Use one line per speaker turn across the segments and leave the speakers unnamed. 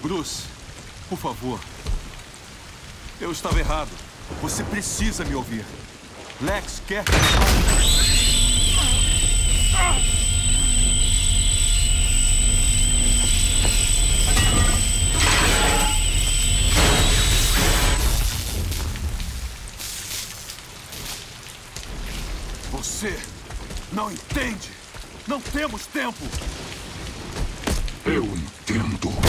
Bruce, por favor. Eu estava errado. Você precisa me ouvir. Lex quer. Você não entende. Não temos tempo.
Eu entendo.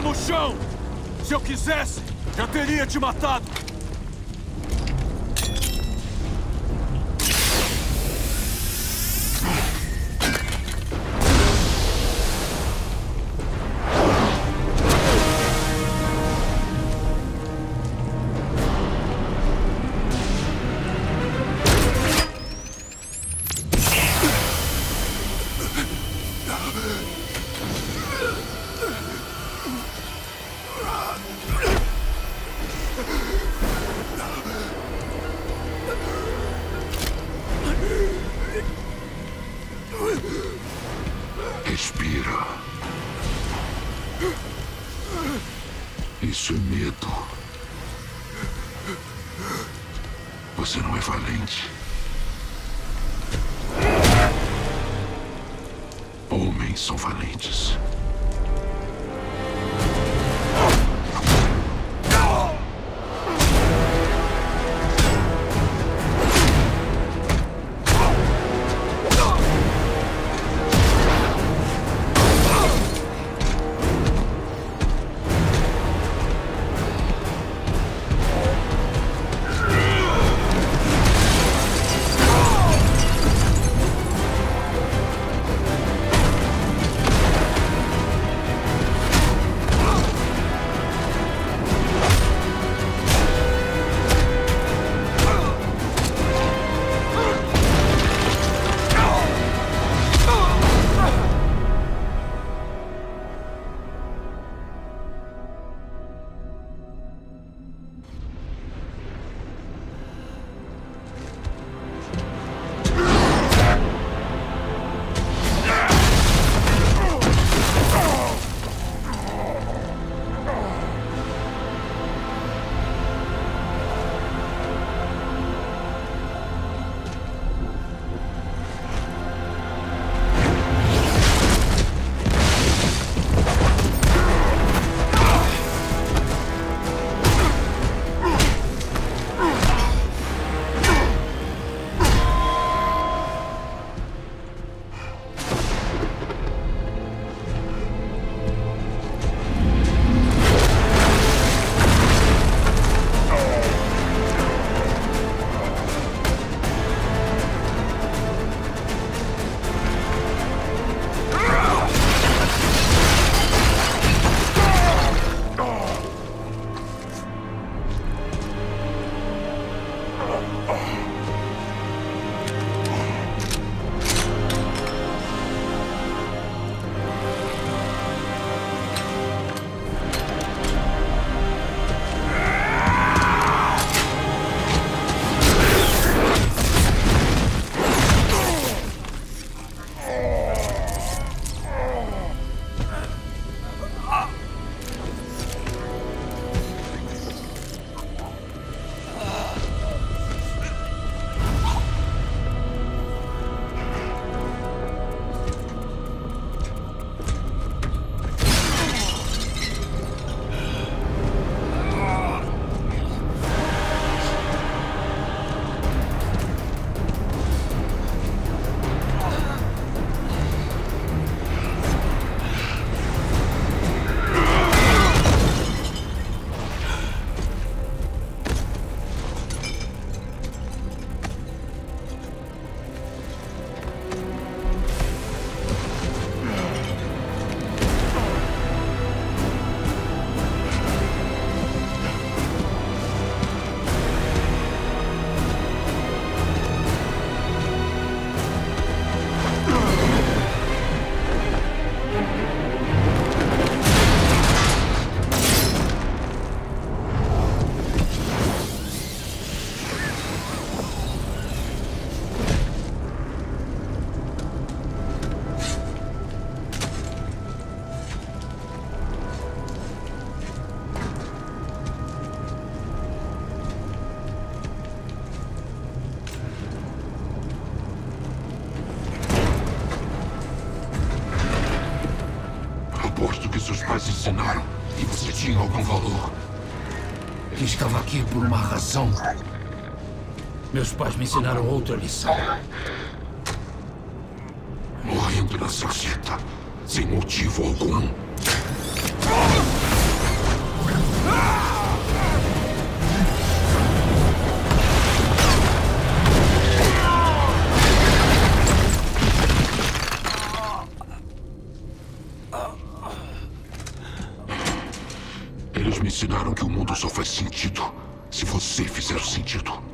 No chão! Se eu quisesse, já teria te matado!
Isso medo. Você não é valente. Homens são valentes. Ensinaram e você tinha algum valor.
Ele estava aqui por uma razão. Meus pais me ensinaram outra lição.
Morrendo na sarjeta, sem motivo algum. Ensinaram que o mundo só faz sentido se você fizer sentido.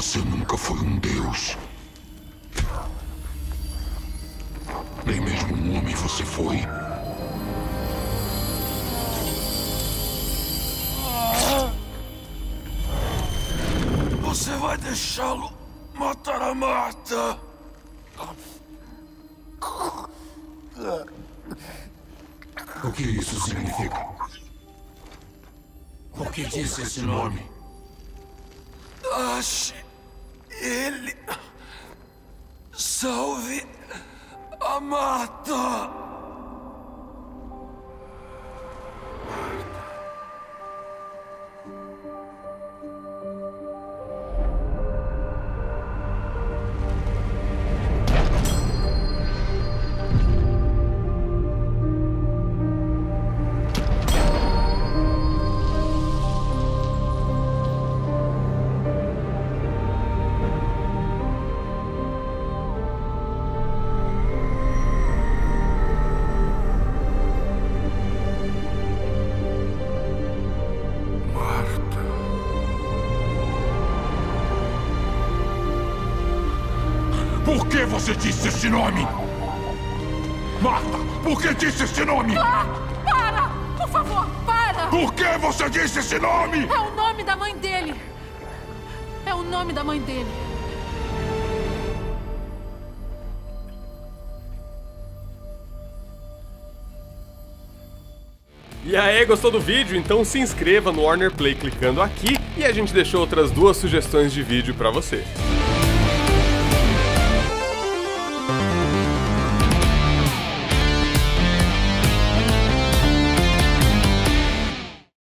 Você nunca foi um deus. Nem mesmo um homem você foi.
Você vai deixá-lo matar a Marta?
O que isso significa?
Por que disse esse nome?
Ache ele. Salve a Marta.
Você disse esse nome? Marta, por que disse esse nome?
Ah, para! Por favor, para!
Por que você disse esse nome?
É o nome da mãe dele! É o nome da mãe dele.
E aí, gostou do vídeo? Então se inscreva no Warner Play clicando aqui e a gente deixou outras duas sugestões de vídeo pra você.